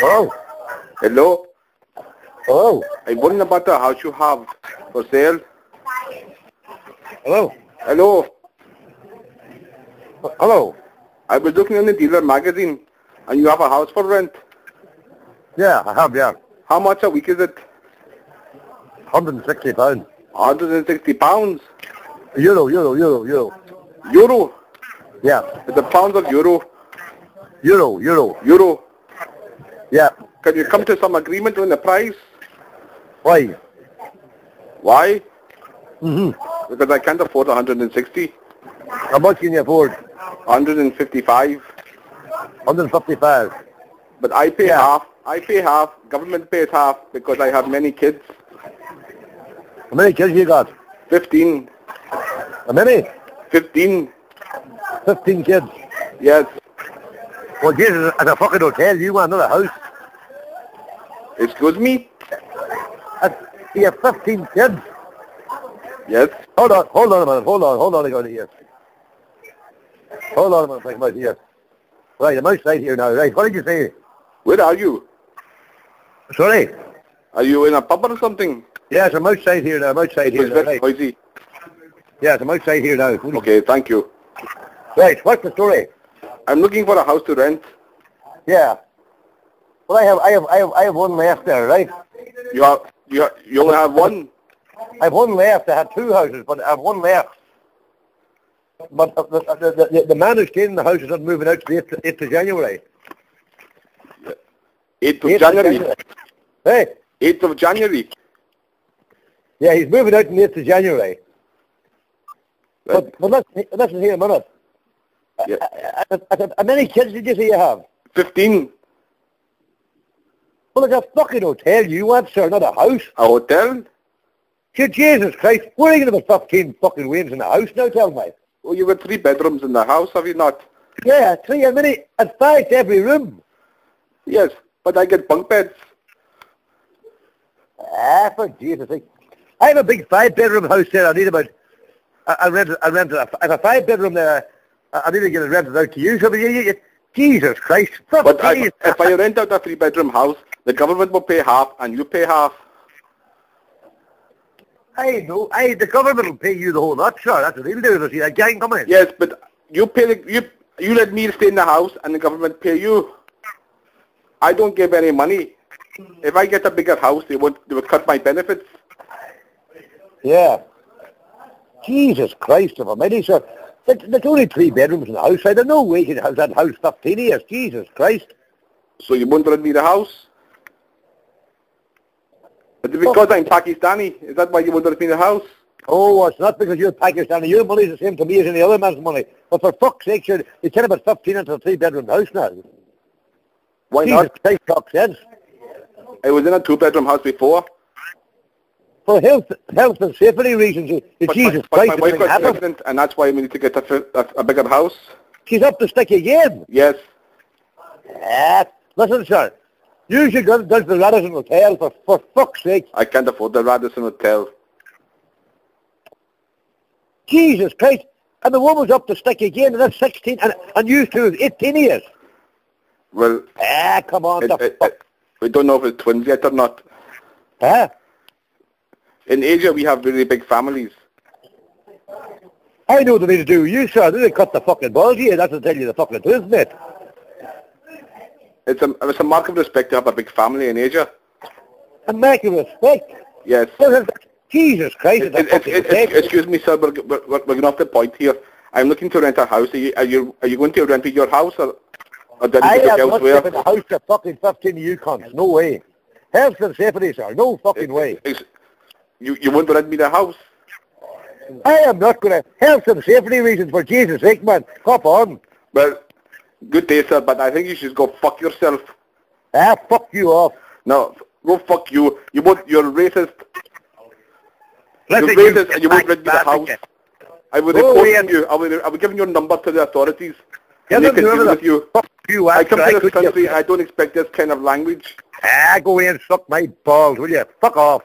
Oh, Hello? hello, I'm wondering about the house you have for sale. hello, Hello? hello. I was looking in the dealer magazine and you have a house for rent. Yeah, I have, yeah. How much a week is it? 160 pounds. 160 pounds. Euro, euro, euro, euro. Euro. Yeah, The pounds of euro. euro, euro. Euro. Can you come to some agreement on the price? Why? Why? Mm-hmm. Because I can't afford 160. How much can you afford? 155. 155. But I pay Yeah. half. I pay half. Government pays half because I have many kids. How many kids you got? 15. How many? 15. 15 kids. Yes. Well, Jesus, at a fucking hotel, you want another house. Excuse me? At, you have 15 kids. Yes. Hold on, hold on a minute, hold on, hold on a minute here. Hold on a minute, think about here. Right, I'm outside here now, right, what did you say? Where are you? Sorry? Are you in a pub or something? Yes, I'm outside here now, I'm outside here now, right. noisy. Yes, I'm outside here now. Okay, thank you. Right, what's the story? I'm looking for a house to rent. Yeah. Well, I have, I have, I have, I have one left there, right? You have, you have, you only have one. I have one left. I had two houses, but I have one left. But the, the, the, the man who's staying in the house is not moving out to the 8th, 8th of January. 8th of 8th January. Hey, 8th of January. yeah, he's moving out on the 8th of January. Right. But, but listen, listen here a minute. Yeah. I, I, I, how many kids did you say you have? 15. Well, it's a fucking hotel you want, sir, not a house. A hotel? Gee, Jesus Christ, where are you going to put 15 fucking wings in a house now, tell me? Oh, you got three bedrooms in the house, have you not? Yeah, three a minute, and five to every room. Yes, but I get bunk beds. Ah, for Jesus sake. I have a big five-bedroom house there. I need about, I, I rent, I rent, a, I have a five-bedroom there. I, I need to get it rented out to you. So, you, you, Jesus Christ. But I, if I rent out a three-bedroom house, the government will pay half and you pay half. I know, I, the government will pay you the whole lot, sure. That's what they'll do. They'll see that gang coming in. Yes, but you pay the, you you let me stay in the house and the government pay you. I don't give any money. If I get a bigger house, they would they would cut my benefits. Yeah. Jesus Christ of a Almighty, sir. There- There's only three bedrooms in the house. I don't know way you can have that house 15 years. Jesus Christ. So you won't rent me the house. But because I'm Pakistani, is that why you won't rent me the house? Oh, it's not because you're Pakistani. Your money's the same to me as any other man's money. But for fuck's sake, you're, you tell about 15 into a three-bedroom house now. Why Jesus not? Christ, talk sense. I was in a two-bedroom house before. For health, health and safety reasons, you But, Jesus Christ, my if wife got pregnant, and that's why we need to get a, a, a bigger house. she's up to stick again. Yes. Ah, listen, sir. You should go down to the Radisson Hotel for, for fuck's sake. I can't afford the Radisson Hotel. Jesus Christ. And the woman's up to stick again, and that's 16, and, and used to 18 years. Well, Ah, come on, it, the it, fuck. it, we don't know if it's twins yet or not. Huh? In Asia, we have really big families. I know what they need to do. You, sir, they cut the fucking balls here. That's to tell you the fucking truth, isn't it? It's a, it's a mark of respect to have a big family in Asia. And make you respect. Yes. Jesus Christ, It, it, it, excuse me, sir, we're, we're, we're getting off the point here. I'm looking to rent a house. Are you, are you, are you going to rent your house or, or I you am look not elsewhere? living in a house for fucking 15 you cunts. No way. Health and safety, sir. No fucking way. Ex- You, you won't rent me the house? I am not going to... Health and safety reasons, for Jesus' sake, man. Hop on. Well, good day, sir, but I think you should go fuck yourself. Ah, fuck you off. No, go fuck you. You won't, you're racist. Listen, you're racist and you won't rent me the bastard. house. I will Go away report and- you. I will, I will give your number to the authorities. Get they them can deal with you. Fuck you, I come to this country and I don't expect this kind of language. Ah, go away and suck my balls, will you? Fuck off.